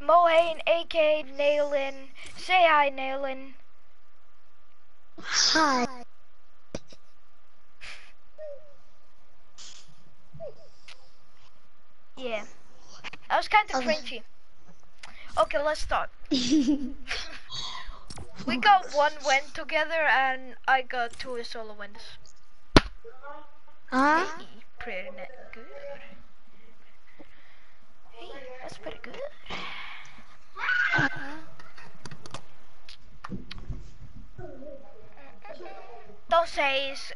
Moe Hein, AK, Naylin. Say hi, Naylin. Hi. Yeah. That was kind of um. Okay. cringy. Okay, let's start. we got one win together and I got two solo wins. Huh? Hey, pretty good. Hey, that's pretty good. Don't say it's...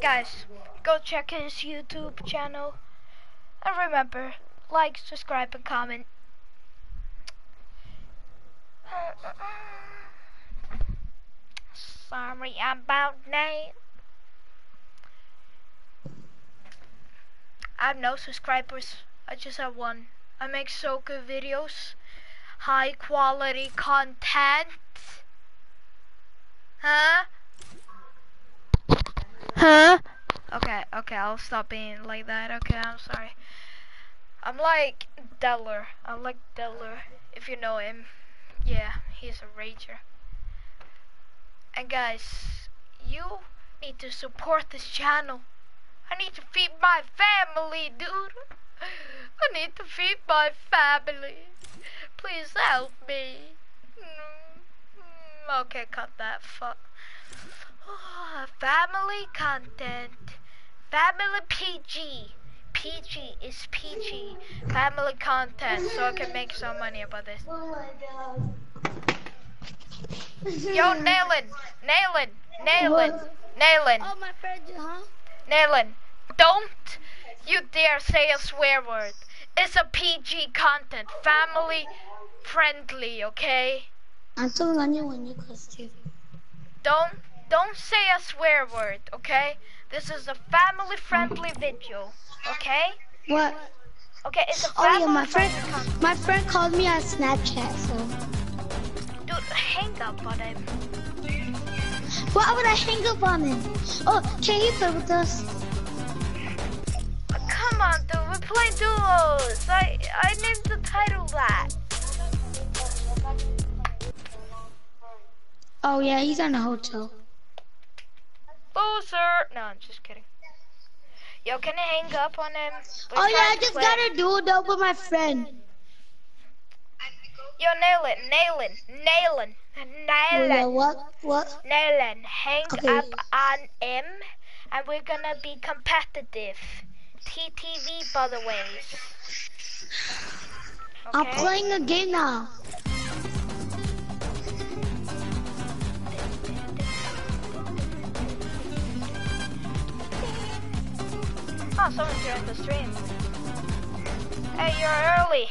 Guys, go check his YouTube channel. And remember, like, subscribe, and comment. Sorry about that. I have no subscribers. I just have one. I make so good videos. High quality content. Huh? Huh? Okay, okay, I'll stop being like that. Okay, I'm sorry. I'm like Deller. I'm like Deller, if you know him. Yeah, he's a rager. And guys, you need to support this channel. I need to feed my family, dude. I need to feed my family. Please help me. Mm, Okay, cut that. Fuck. Family content. Family PG. PG is PG. Family content, so I can make some money about this. Yo, Naylin, Naylin, Naylin, Naylin, Oh, my friend, huh? Naylin. Don't you dare say a swear word. It's a PG content, family friendly, okay? Telling on you when you cuss too. Don't don't say a swear word, okay? This is a family friendly video, okay? What? Okay, it's a Oh yeah, family my friend, content. my friend called me on Snapchat. So Dude, hang up on him. why would I hang up on him? Oh, can you play with us? Come on, dude, we play duos. I I named the title that. Oh yeah, he's on a hotel. Oh, Loser. No, I'm just kidding. Yo, can I hang up on him? We're Oh yeah, I just got a duo though with my friend. Yo, nail it, nail it, nail it, nail it, what? What? nail it. Hang Okay. up on him, and we're gonna be competitive. TTV, by the way. I'm playing a game now. Oh, someone joined the stream. Hey, you're early.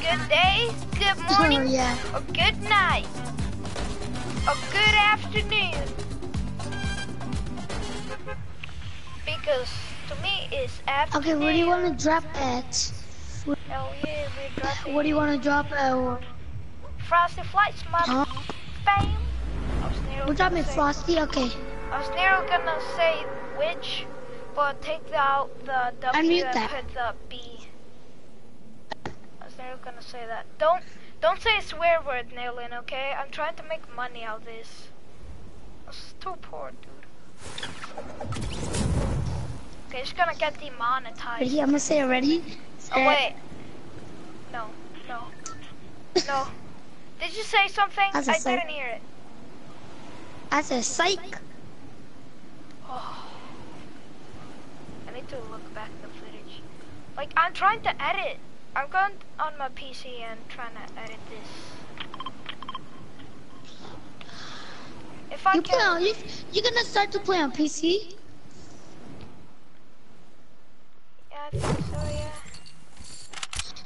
Good day, good Oh morning, yeah. or good night, or good afternoon. Because to me, it's afternoon. Okay, where do you want to drop at? Hell yeah, we're. Where do you want to drop at? Frosty Flights, my Huh? fame. I was nearly We're dropping Frosty. Okay. I was nearly gonna say which, but take out the W and that. put the B. I was nearly gonna say that. Don't don't say a swear word, Naylin, okay? I'm trying to make money out of this. It's too poor, dude. Okay, it's gonna get demonetized. Ready? I'm gonna say it. Ready? Oh wait. No, no, no. Did you say something? A I psych. didn't hear it. I said psych. Oh. I need to look back the footage. Like I'm trying to edit. I'm going on my PC and trying to edit this. If I You play can, on you. You're gonna start to play on PC. yeah, I think so. Yeah,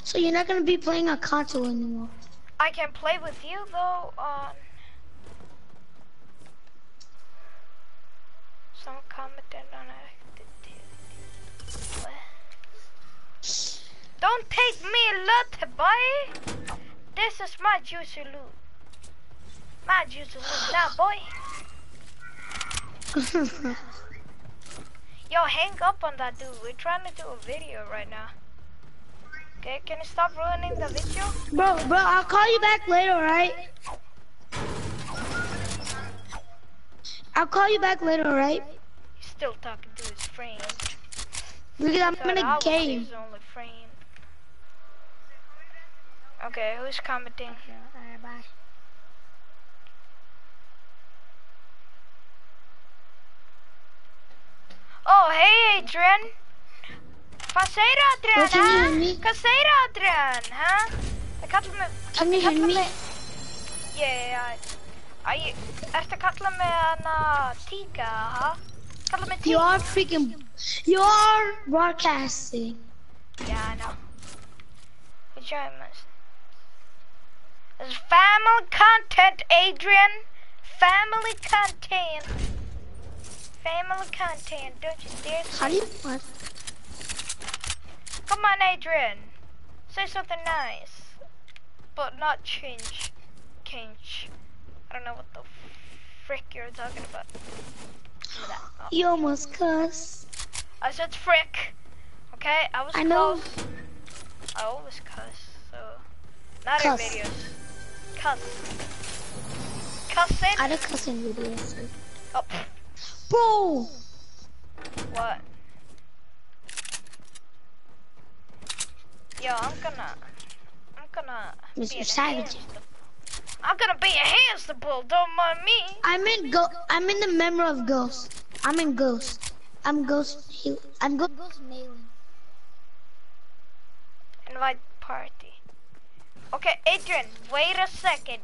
So you're not gonna be playing on console anymore. I can play with you though on. Some commented on it. Don't take me loot, boy. This is my juicy loot. My juicy loot now, boy. Yo, hang up on that dude. We're trying to do a video right now. Okay, can you stop ruining the video? Bro, bro, I'll call you back later, right? I'll call you back later, alright? He's still talking to his friend. Because I'm Thought in I a was game. his only friend. Okay, who's commenting? Alright, bye. Oh, hey Adrian! Sier Adrian? What, can you hæ? hear me? Hva sier du, Adrian? Hæ? Jeg kaller meg... Can you hear me? Yeah, I... Ertu að kalla mig hana Tíka, ha? Kalla mig You are freaking. You are broadcasting. Yeah, I know. Miss. This is family content, Adrian. Family content. Family content. Don't you dare How do you what? Come on, Adrian. Say something nice. But not change. Change. I don't know what the frick you're talking about. Give me that. Oh. You almost cuss. I said frick. Okay, I was I know. I always cuss, so not in videos. Cuss. Cussing? I don't cuss in videos. Oh, Bro! what? Yo, I'm gonna, I'm gonna Mr. Savage. I'm gonna be a hamster bull. Don't mind me. I'm in go. I'm in the member of Ghost. I'm in Ghost. I'm Ghost. He- I'm Ghost. Ghost Nailing. Invite party. Okay, Adrian, wait a second.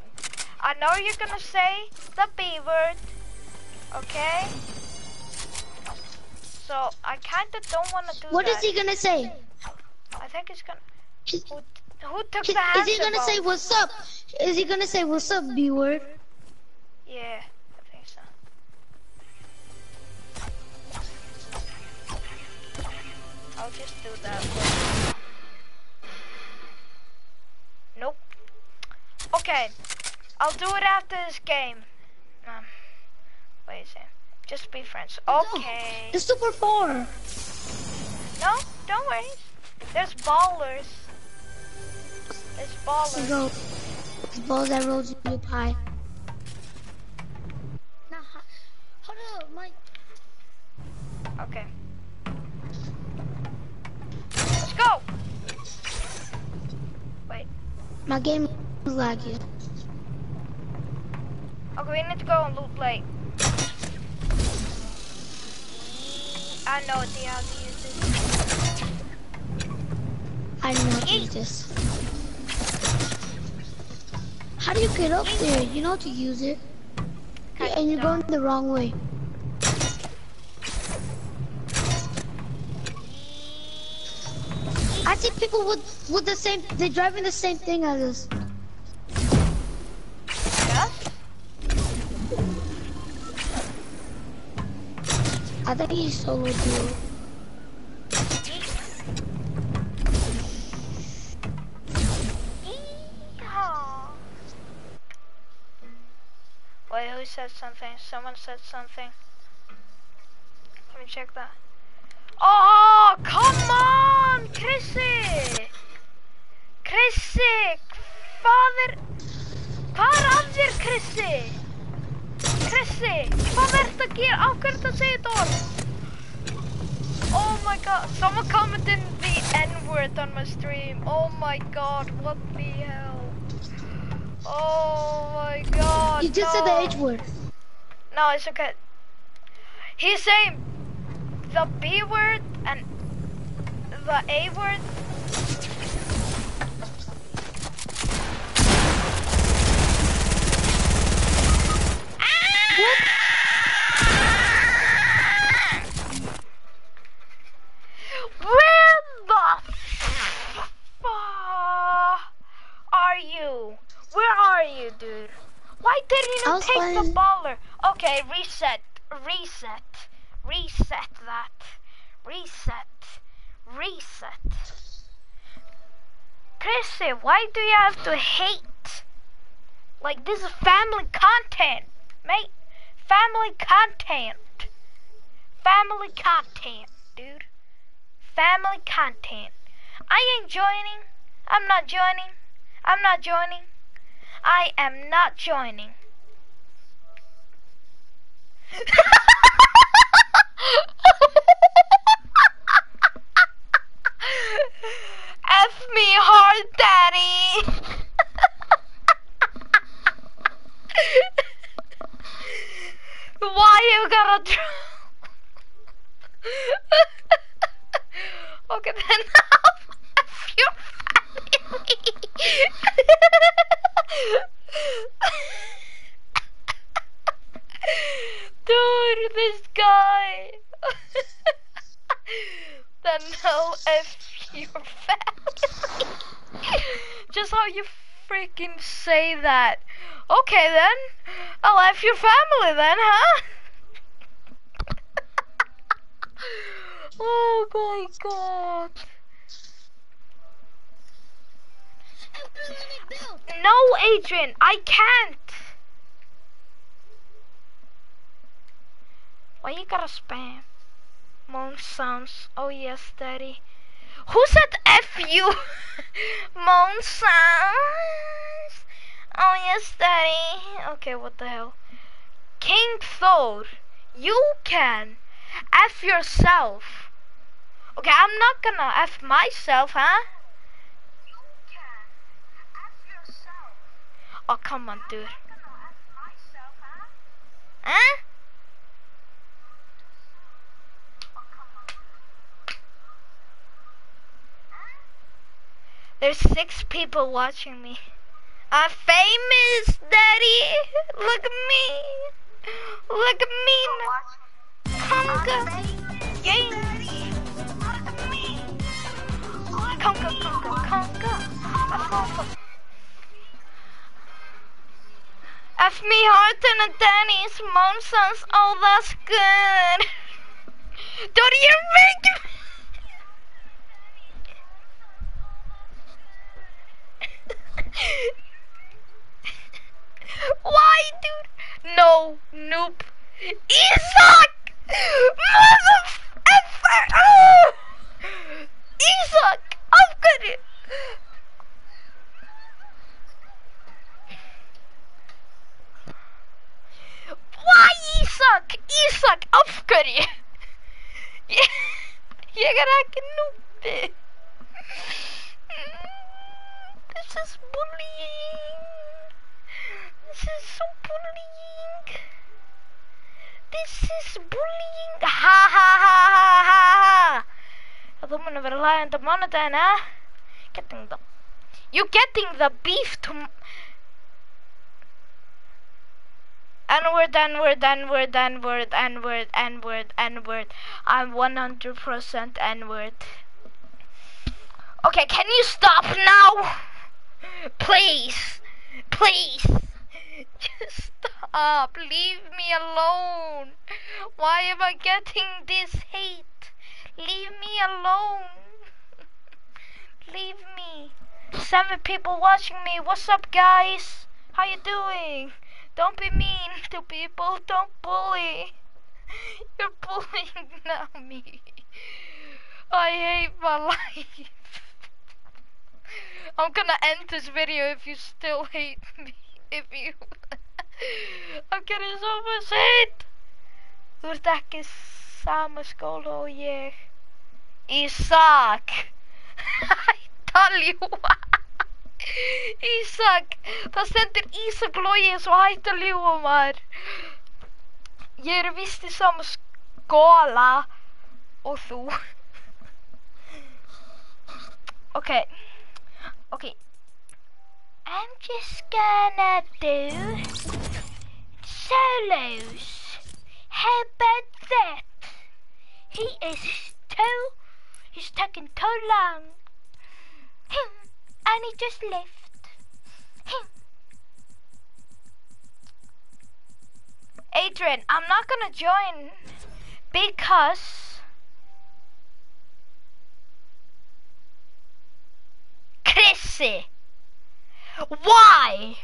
I know you're gonna say the B word. Okay? So I kinda don't wanna do What that. is he gonna say? I think he's gonna. Is, Who, who took is the hand he gonna say what's up? Is he gonna say what's up, B word? Yeah, I think so. I'll just do that. Nope. Okay, I'll do it after this game. Um, wait a second. Just be friends. Okay. The Super Four. No, don't worry. There's ballers. There's ballers. Go. Balls that rolls in your pie. Nah, hold up, Mike. Okay. Let's go. Wait. My game is laggy. Okay, we need to go and loot late. I know what the how to use this. I know how to use this. How do you get up there? You know how to use it. Yeah, and you're going the wrong way. I see people with with the same. They're driving the same thing as us. Think he's solo duo. Wait, who said something? Someone said something. Let me check that. Oh, come on, Chrissy! Chrissy! Fader... Hvað er að þér, Chrissy? Chrissy, hvað að gera? Á hverju ertu að segja þetta orð? Oh my god, someone commented the N-word on my stream. Oh my god, what the hell? Oh my god, You just no. said the H word. No, it's okay. He's saying the B word and the A word. Where the f are you? Where are you, dude? Why didn't you was take the baller? Okay, reset, reset, reset that, reset, reset. Chrissy, why do you have to hate? Like, this is family content, mate. Family content. Family content, dude. Family content. I ain't joining I'm not joining. I'm not joining. I am not joining. F me hard, daddy. Why you gotta try? okay, then your Dude, this guy. then no F your family. Just how you freaking say that. Okay then, I'll F your family then, huh? oh my god. No, Adrian, I can't. Why you gotta spam? Moan sounds. Oh yes, daddy. Who said F you? Moan sounds. Oh yes, daddy. Okay, what the hell? King Thor, you can F yourself. Okay, I'm not gonna F myself, huh? Oh, come on, dude. Huh? There's six people watching me. I'm famous, Daddy. Look at me. Look at me. Conga. Yeah. Conga, conga, conga. I fall for- F me heart and a Danny's mom says, oh, that's good. Don't you make Why, dude? No, nope. Isaac! Motherfucker! Oh! Isaac! I'm gonna... Why Isaac? Isaac? Ég, ég er ekki núpi. This is bullying. This is so bullying. This is bullying. Ha ha ha ha ha. Ja, þú munir vera hlægjandi á mánudaginn, eh? Getting the... You getting the beef to... N-word, N-word, N-word, N-word, N-word, N-word, N-word. I'm 100% N-word. Okay, can you stop now? Please. Please. Just stop. Leave me alone. Why am I getting this hate? Leave me alone. Leave me. Seven people watching me. What's up, guys? How you doing? Don't be mean to people. Don't bully. You're bullying now me. I hate my life. I'm gonna end this video if you still hate me. If you... I'm getting so much hate. Þú ert ekki sama skóla og ég. Ísak. Hætt að ljúa. Ísak. Það stendur Ísak logi svo hætt að ljúa maður. Ég er vist í sama skóla og þú. Okay. Okay. I'm just gonna do solos. How about that? He is too, he's taking too long. And he just left. Adrian, I'm not gonna join because Chrissy. Why?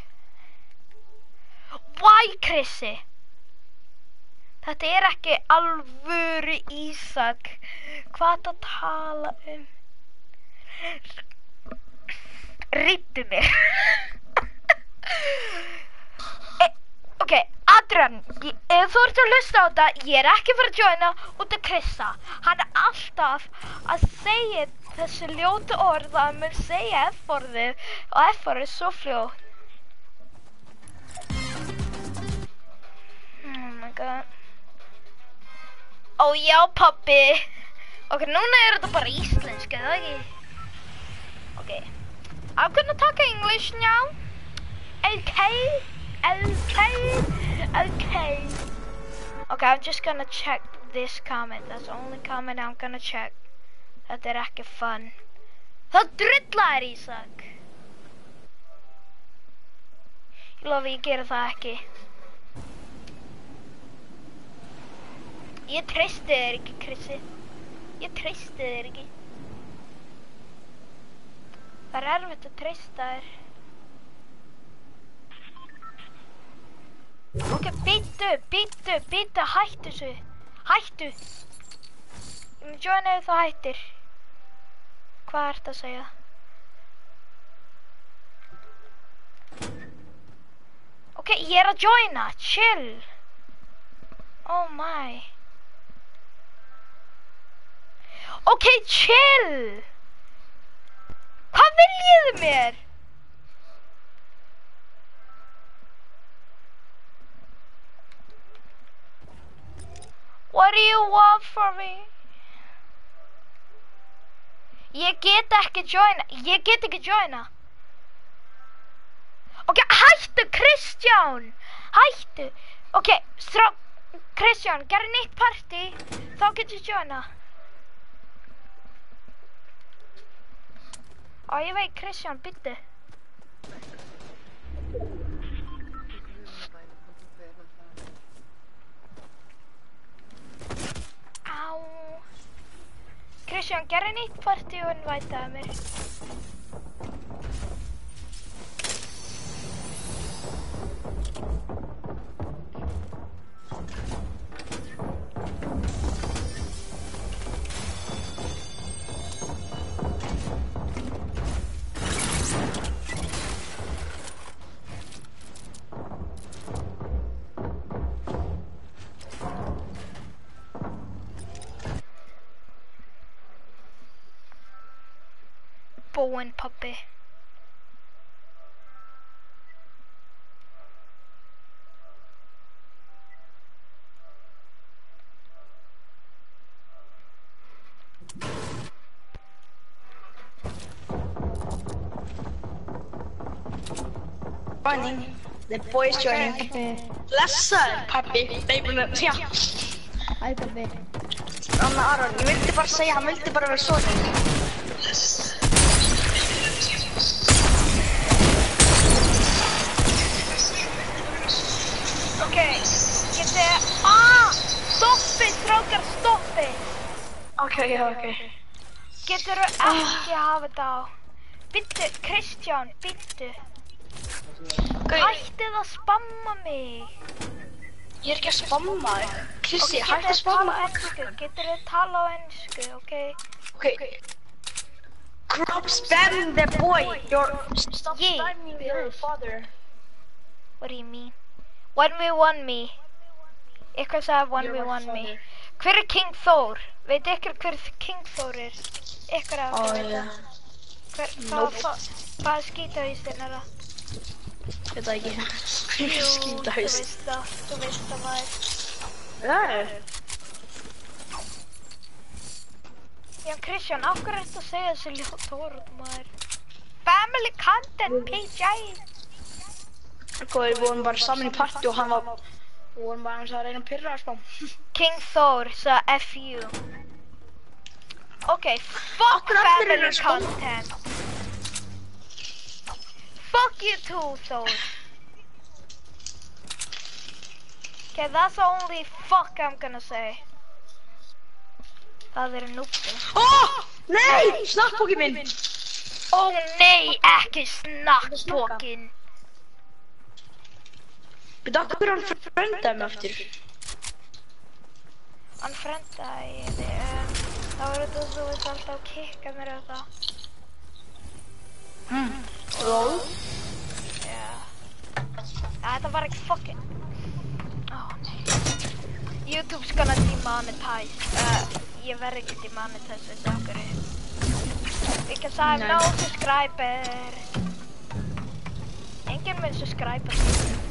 Why Chrissy? Þetta er ekki alvöru Ísak. Hvað það tala um? sleppið mér. e, ok, Adrian, ef þú ert að hlusta á þetta, ég er ekki fyrir að joina út af Krissa. Hann er alltaf að segja þessi ljótu orð að mun segja F-orðið og F-orðið er svo fljótt. Oh my god. Ó já, pappi. Ok, núna er þetta bara íslensk, eða ekki? Ok. I'm gonna talk English now. Okay. Okay. Okay. Okay, I'm just gonna check this comment. That's the only comment I'm gonna check. Þetta er ekki fun. Það drullar Ísak. Ég lofi, ég gera það ekki. Ég treysti þér ekki, Krissi. Ég treysti þér ekki. Það er erfitt að treysta þér. Ok, býttu, býttu, býttu, hættu þessu. Hættu. Ég mun joina ef þú hættir. Ok, ég er joina, chill. Oh my. Ok, chill. Hvað viljið þið mér? What do you want from me? Ég get ekki joina, ég get ekki joina. Ok, hættu Kristján, hættu. Ok, strá, Kristján, gerði nýtt partí, þá getur joina. Á, ég veit, Kristján, byttu. Kristján, gerði nýtt partí og innvætaði mér. Búinn, pabbi. Joining. The boys joining. Blessaður, pappi. Nei, búin að segja. Æ, pabbi. Anna Aron, ég vildi bara segja, hann vildi bara vera soninn. Ok, geti... Ah! Stoppi, strákar, stoppi! Ok, já, ok. Getur ekki hafa þetta á. Byttu, Kristján. Gauð, Hættið að spamma mig. ég er ekki að spamma þig. Krissi, Ok, hætti að spamma ensku, getur þið tala á ensku, ok? Ok. Crop spam the boy. Your stop spamming your father. What do you mean? 1v1 me. Ykkur sagði 1v1 me. Hver er King Thor? Veit ykkur hver King Thor er? Ykkur að Ó, oh, já. Hver, hvað, hvað skýtahaustinn er það? Ég veit það ekki. Jú, þú veist það, þú veist það maður. Já. Já, Kristján, af hverju ertu að segja þessi ljótt orð, maður? Family content, PJ! Sko, við vorum bara saman í party og hann var... Við vorum bara að reyna að pyrra spam. King Thor, sagði FU. Ok, fuck family content. Fuck you too, Thor. Okay, that's the only fuck I'm gonna say. Það er núppi. Ó! Nei! Snakkbóki minn! Ó nei, ekki snakkbókin. Dættum hverju hann fröndaði mig aftur. Hann frendaði þig. Um, þá er þetta þú veist alltaf að kikka mér á það. Mm. Og lol. Já. Þetta var ekki fucking... Ó, nei. YouTube's gonna demonetize. Uh, ég verð ekki demonetize þessu okkur. Because I have Nei. no subscriber. Enginn mun subscribe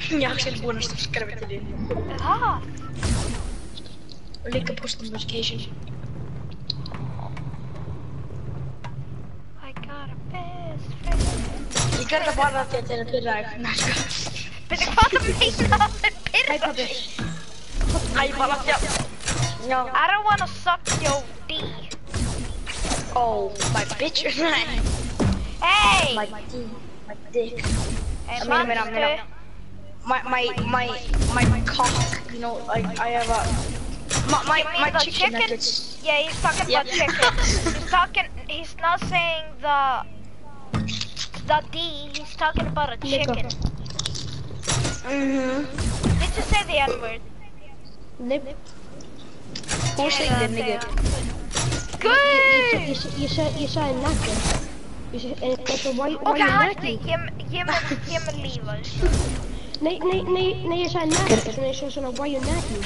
til. Ég er búinn að skrifa til. Er það? Og líka post notification. I got a best friend. Ég gerði það bara til að pyrra þig. Nei, sko. Veitu hvað það meina með Hæ pyrra pabbi. Æ, bara að... Já. I don't wanna suck your D. Oh, my bitch. Nei. Hey! My D. My dick. Hey, meina, My, my, my, my cock. You know, like, I have a... My, my, my the chicken, chicken? Yeah, he's talking Yeah. about chicken. He's talking. He's not saying the the D. He's talking about a chicken. Mhm. Did you say the N word? Nei, Who said that, nigga? Good. ég, ég, ég, ég sagði nakkin. Ég sagði, en þetta, why, why Ok, you hætti. nakkin? Ég ég mun ég mun lífa þessu. Nei, nei, nei, nei, ég sagði nættur, svona ég svo svona why you nættur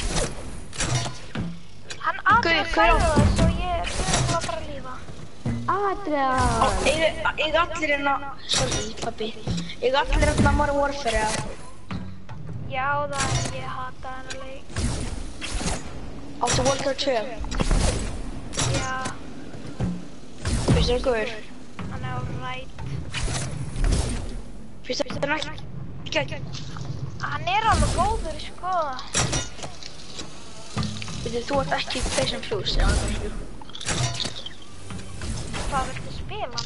Hann aðrið fæði það, svo ég er fyrir að bara lífa Aðrið Ég allir hérna, sorry pappi Ég allir hérna morið warfare Já það, ég hata hann að leik Áttu Walker 2 Já. Fyrst er hann góður Hann er á rætt Fyrst er hann ekki ekki Hann er alveg góður, sko. Veitir, þú ert ekki PlayStation Plus, eða hvað? Hvað viltu spila?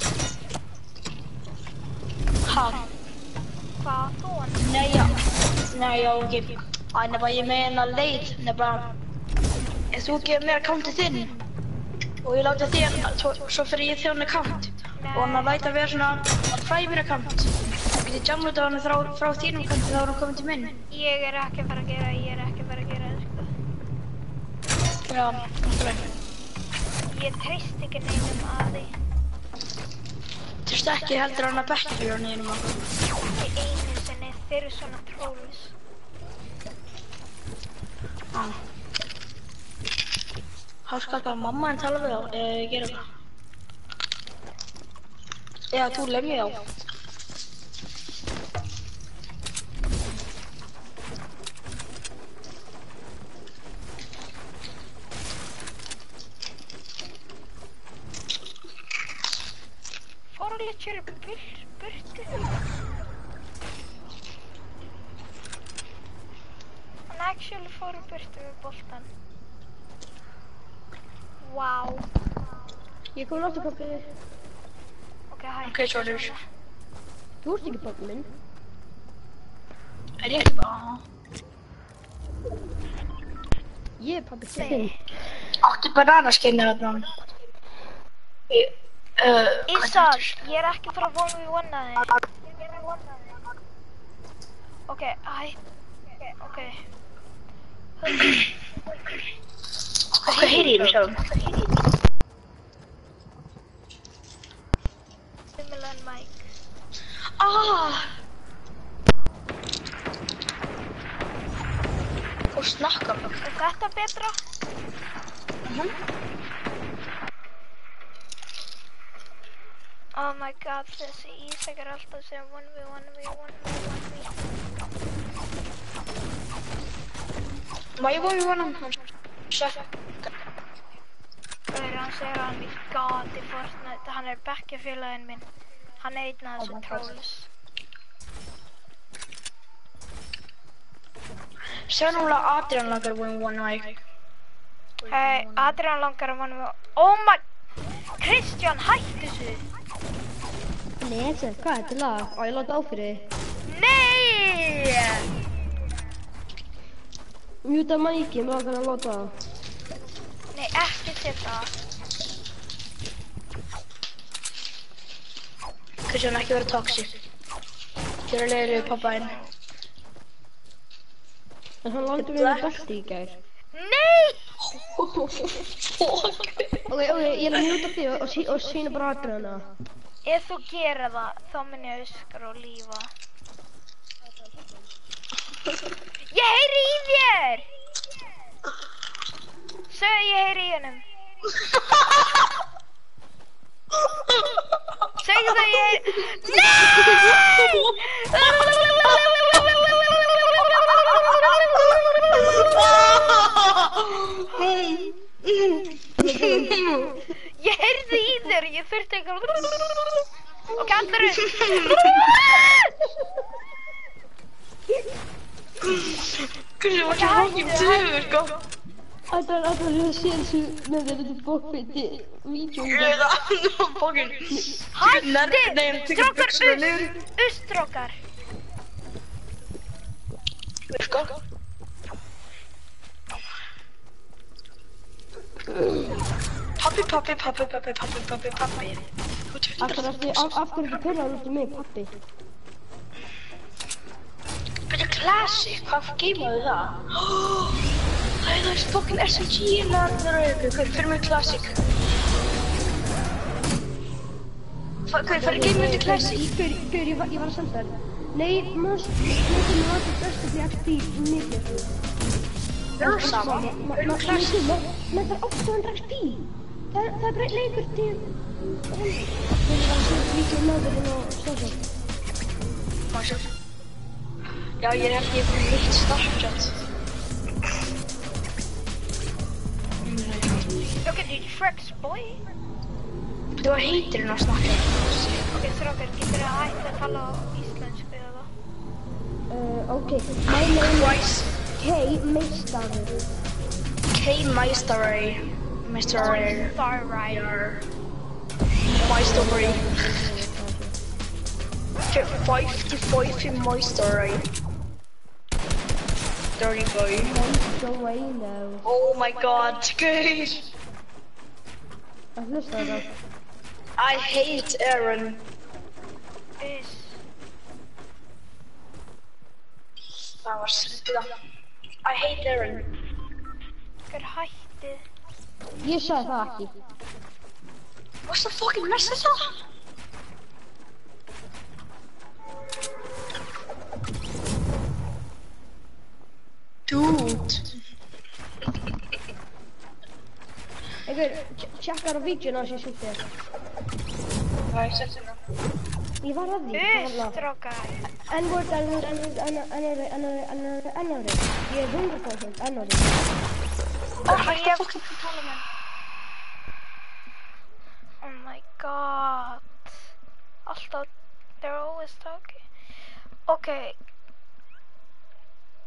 Hvað á þú hann? Nei, já. Nei, já, ok. Æ, nefna, ég meina leið, nefna... Ef þú gefur mér akkantið þinn og ég láta þér, svo, fyrir ég þjóna akkant og hann að læta vera svona private akkant og getið jamnað á hann frá, frá þínum akkanti þá er hann komið til minn. Ég er ekki að fara að gera, ég er ekki að fara að gera það, sko. Já, náttúrulega. Ég treyst ekki neinum að því. Veist ekki heldur hann að bekkja hann einum akkur. Ekki einu sinni, þeir eru svona trólus. Þá skal bara mamma en tala við þá, eða gera það. Eða þú lemja þá. Fóru litjur bur, burtu. Hann actually fóru burtu með boltan. Wow. Ég kom náttúrulega pappi. Ok, hæ. Ok, Jordan. Þú ert ekki pappi minn. Er ég ekki bara... Ég er pappi Nei. þinn. Áttu bananaskinni þarna. Ég... Ísar, ég er ekki frá vonu í vonaði Ok, hæ Ok. Ok, hér í þú sjá Similan mic Ah! Og snakkar Þetta er betra? Mhm. Oh my god, þessi Ísak er alltaf sem 1v, 1v, 1v, 1v. Má ég búið honum? Sjekk. Gaur, hann segir að hann er god í Fortnite. Hann er bekkjafélaginn minn. Hann er einn af þessu trolls. Sjá núna Adrian langar búið í one mic. Hei, Adrian langar að 1v. Oh my... Kristján, hættu þessu. Nei, þetta, hvað er þetta lag? Á, ég láta á fyrir þig. Nei! Mjúta mæki, mér langar að láta það. Nei, ekki það. Kristján ekki vera toxic. Þér er leiðilegu pappa einn. En hann langar við með belti í gær. Nei! Fuck. Ok, ok, ég er að mjúta þig og, sí- og sína bara Adriana. Ef þú gerir það, þá mun ég öskra og lífa. Hvernig var ekki hangið töfur, sko? Þetta er alltaf að sé þessu með þetta bókviti vídjum. Ég veit að annar bókin. Hætti! Strókar ust! Ustrókar! Sko? Pappi, pappi, pappi, pappi, pappi, pappi, pappi. Hverju ertu, af, hverju ertu pyrraður út í mig, pappi? Byrja classic, hvað geimaðu það? Það er það fokkin SMG innan það ykkur, hvað fyrir mig classic? Hvað, hvað fyrir game undir classic? Gaur, gaur, ég var, að senda þér. Nei, mást, þetta var þetta besta því XP mikið. Það er sama, fyrir mig classic. Það er 800 XP. Það, er- það er bara leikur til... Þegar ég var að senda vídeo með þeirra og stöða. Má sjá. Já, ég er ekki fyrir nýtt Snapchat. Ok, dude, Shrek's boy. Þú heitir hennar Snapchat. Ok, strókar, getur þið hægt að tala á íslensku eða? Uh, ok, my name is K. Meistari. K. Meisteray. Meisteray. Star Rider. Meisteray. 55 in Meisteray. 35. Dwayne. Oh my god, good. I hate Aaron. I hate Aaron. Ég sagði það ekki. What's the fucking message það? Dude. Einhver, tjekkar á vídjuna sem ég sýtti þér. Það er sett hérna. Ég var að því. Það var strókar. N-word, N-word, N-word, N-word, N-word, N-word, N-word. Ég er 100% N-word. Oh, hægt að fucking tala með Ok.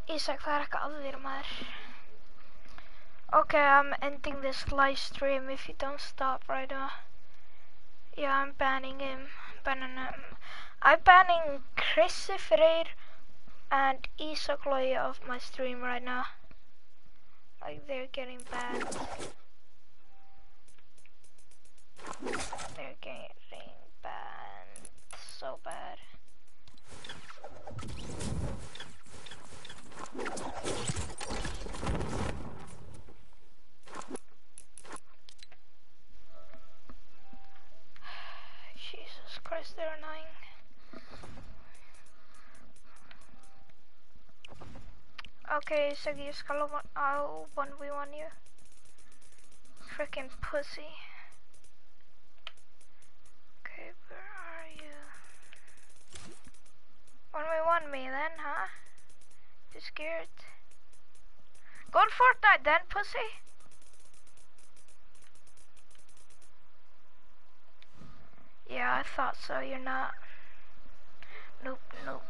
Það er eitthvað að þér, maður. Okay, I'm ending this live stream if you don't stop right now. Yeah, I'm banning him. Banning him. I'm banning Chris Freyr and Isak Loya off my stream right now. Like, they're getting banned. They're getting banned so bad. Jesus Christ, they're annoying. Okay, so you skal I'll 1v1 you. Freaking pussy. Okay, where? One v one me then, huh? You scared? Go on Fortnite then, pussy. Yeah, I thought so. You're not. Nope, nope.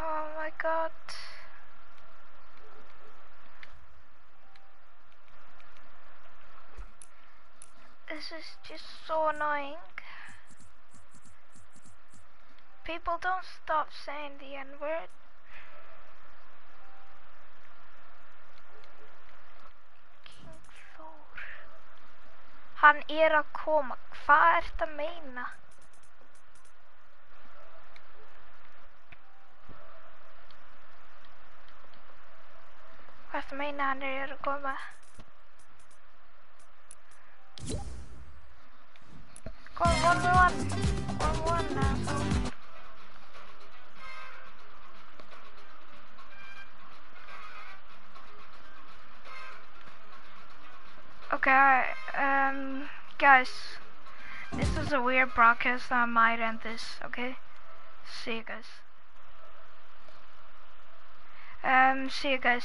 Oh my god. This is just so annoying. People don't stop saying the N word. King Thor. Hann er að koma. Hvað ert að meina? Hvað ertu að meina hann er að koma? Kom, one one. One one asshole. Okay, um, guys, this is a weird broadcast. I might end this, okay? See you guys. Um, see you guys.